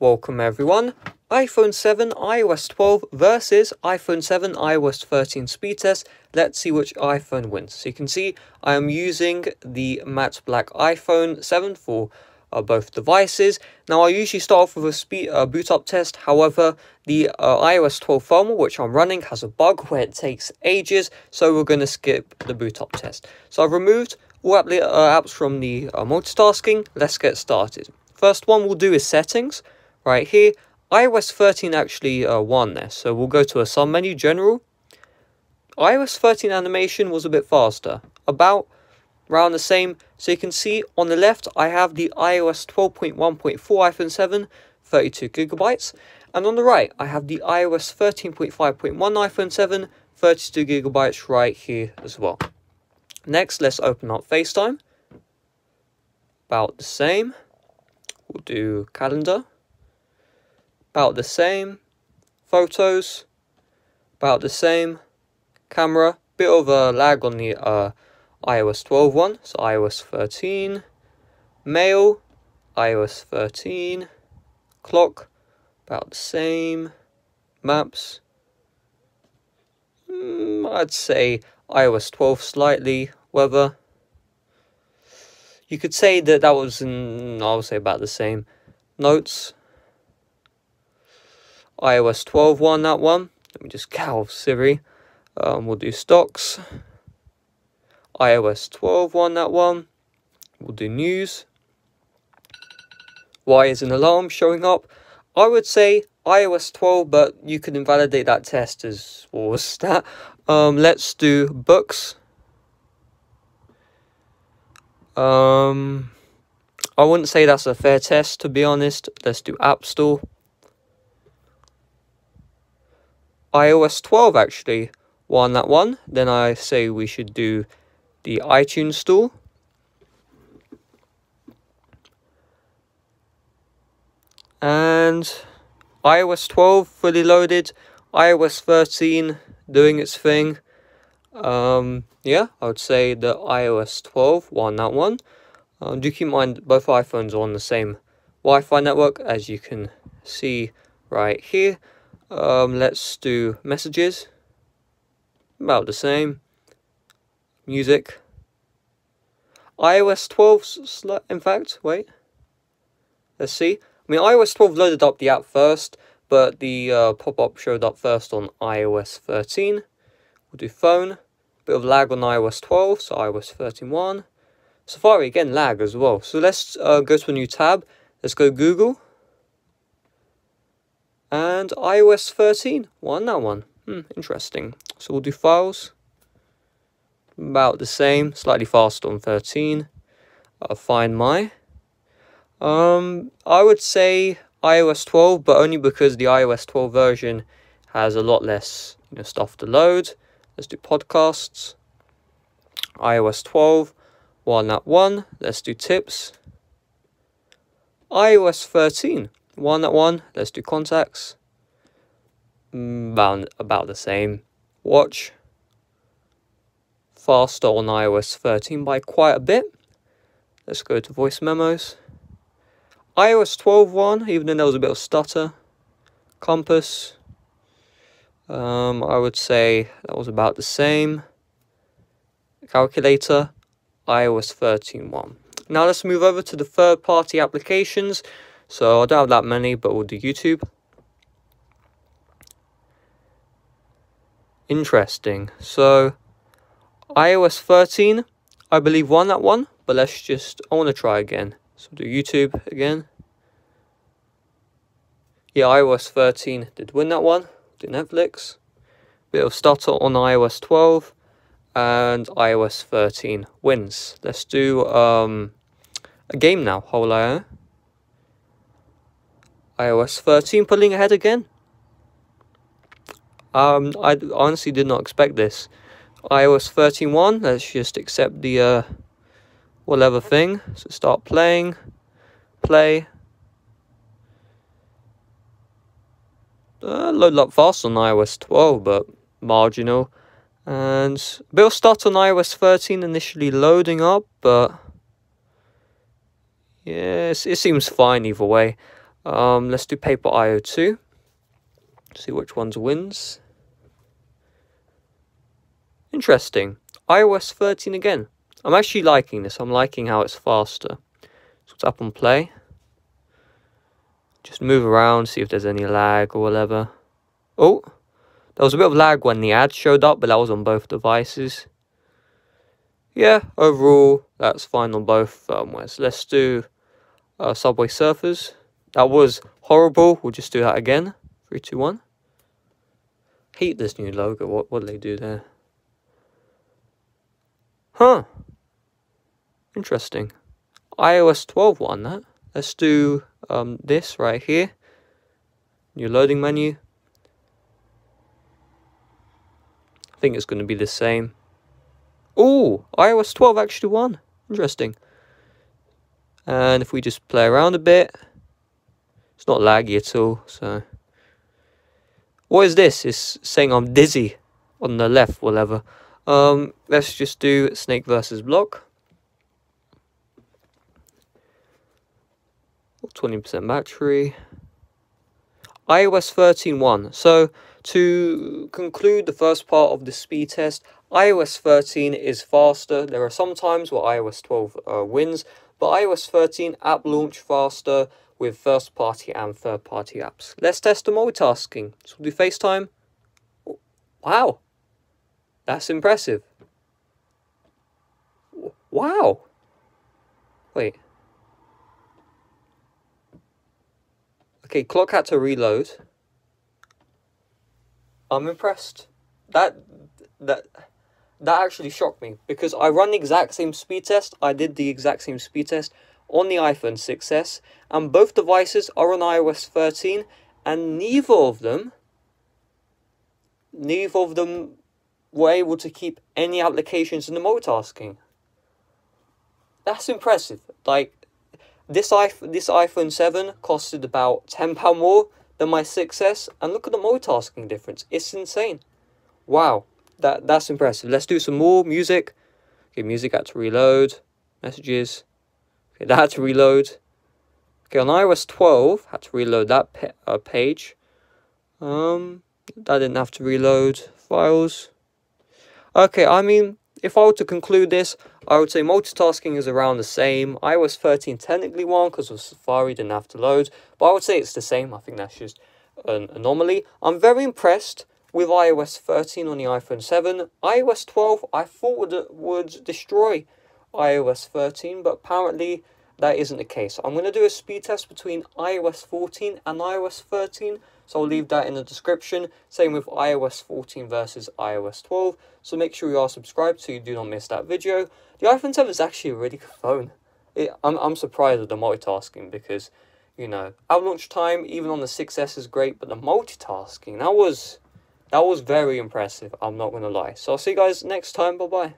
Welcome everyone. iPhone 7 iOS 12 versus iPhone 7 iOS 13 speed test. Let's see which iPhone wins. So you can see I am using the matte black iPhone 7 for uh, both devices. Now I usually start off with a speed uh, boot up test. However, the uh, iOS 12 firmware which I'm running has a bug where it takes ages. So we're going to skip the boot up test. So I've removed all app uh, apps from the uh, multitasking. Let's get started. First one we'll do is settings. Right here, iOS 13 actually uh, won there. So we'll go to a sub menu, general. iOS 13 animation was a bit faster. About around the same. So you can see on the left, I have the iOS 12.1.4 iPhone 7, 32 gigabytes. And on the right, I have the iOS 13.5.1 iPhone 7, 32 gigabytes right here as well. Next, let's open up FaceTime. About the same. We'll do calendar. About the same. Photos. About the same. Camera. Bit of a lag on the uh, iOS 12 one. So iOS 13. Mail. iOS 13. Clock. About the same. Maps. Mm, I'd say iOS 12 slightly, weather. You could say that that was, in, I would say about the same. Notes. iOS 12 won, that one. Let me just get off Siri. Um, we'll do stocks. iOS 12 won, that one. We'll do news. Why is an alarm showing up? I would say iOS 12, but you can invalidate that test as was that. Um, let's do books. Um, I wouldn't say that's a fair test, to be honest. Let's do App Store. iOS 12 actually won that one. Then I say we should do the iTunes Store. And iOS 12 fully loaded. iOS 13 doing its thing. Um, yeah, I would say the iOS 12 won that one. Um, do keep in mind both iPhones are on the same Wi-Fi network as you can see right here. Um, let's do messages. About the same. Music. iOS 12, in fact, wait. Let's see. I mean, iOS 12 loaded up the app first, but the uh, pop-up showed up first on iOS 13. We'll do phone. Bit of lag on iOS 12, so iOS 13.1. Safari, again, lag as well. So let's uh, go to a new tab. Let's go Google. And iOS 13, won that one. Hmm, interesting. So we'll do files. About the same, slightly faster on 13. Uh, find my. Um, I would say iOS 12, but only because the iOS 12 version has a lot less you know, stuff to load. Let's do podcasts. iOS 12, won at one. Let's do tips. iOS 13, won at one. Let's do contacts. About, mm, about the same. Watch. Faster on iOS 13 by quite a bit. Let's go to voice memos iOS 12 won, even though there was a bit of stutter. Compass. Um, I would say that was about the same. Calculator. iOS 13 won. Now let's move over to the third party applications. So I don't have that many, but we'll do YouTube. Interesting. So iOS 13, I believe won that one, but let's just, I want to try again. So do YouTube again. Yeah, iOS 13 did win that one. Do Netflix. Bit of stutter on iOS 12. And iOS 13 wins. Let's do um, a game now. Hole IO. iOS 13 pulling ahead again. Um, I honestly did not expect this. iOS 13.1, let's just accept the uh, whatever thing. So start playing, play. Uh, load up fast on iOS 12, but marginal. And will start on iOS 13 initially loading up, but yes, it seems fine either way. Um, let's do Paper IO 2. See which ones wins. Interesting. iOS 13 again. I'm actually liking this. I'm liking how it's faster. So tap on play. Just move around, see if there's any lag or whatever. Oh, there was a bit of lag when the ad showed up, but that was on both devices. Yeah, overall, that's fine on both firmwares. Let's do uh, Subway Surfers. That was horrible. We'll just do that again. Three, two, one. Hate this new logo. What what do they do there? Huh. Interesting. iOS 12 won that. Let's do um, this right here. New loading menu. I think it's going to be the same. Oh, iOS 12 actually won. Interesting. And if we just play around a bit, it's not laggy at all, so... What is this? It's saying I'm dizzy on the left, whatever. Um, let's just do Snake versus Block. 20% battery. iOS 13.1. So, to conclude the first part of the speed test, iOS 13 is faster. There are some times where iOS 12 uh, wins, but iOS 13 app launch faster with first party and third party apps. Let's test the multitasking. So we'll do FaceTime. Wow. That's impressive. Wow. Wait. Okay, clock had to reload. I'm impressed. That that that actually shocked me because I run the exact same speed test. I did the exact same speed test on the iPhone 6s and both devices are on iOS 13 and neither of them neither of them were able to keep any applications in the multitasking. That's impressive. Like this iPhone, this iPhone 7 costed about £10 more than my 6S and look at the multitasking difference. It's insane. Wow. That that's impressive. Let's do some more music. Okay, music had to reload. Messages. Okay, that had to reload. Okay, on iOS 12, had to reload that pa uh, page. Um, that didn't have to reload. Files. Okay, I mean, if I were to conclude this, I would say multitasking is around the same. iOS 13 technically won because of Safari didn't have to load, but I would say it's the same. I think that's just an anomaly. I'm very impressed with iOS 13 on the iPhone 7. iOS 12 I thought would, would destroy iOS 13, but apparently that isn't the case. I'm going to do a speed test between iOS 14 and iOS 13, so I'll leave that in the description. Same with iOS 14 versus iOS 12, so make sure you are subscribed so you do not miss that video. The iPhone 7 is actually a really good phone. It, I'm, I'm surprised at the multitasking because, you know, out launch time, even on the 6S is great, but the multitasking, that was, that was very impressive, I'm not going to lie. So I'll see you guys next time, bye-bye.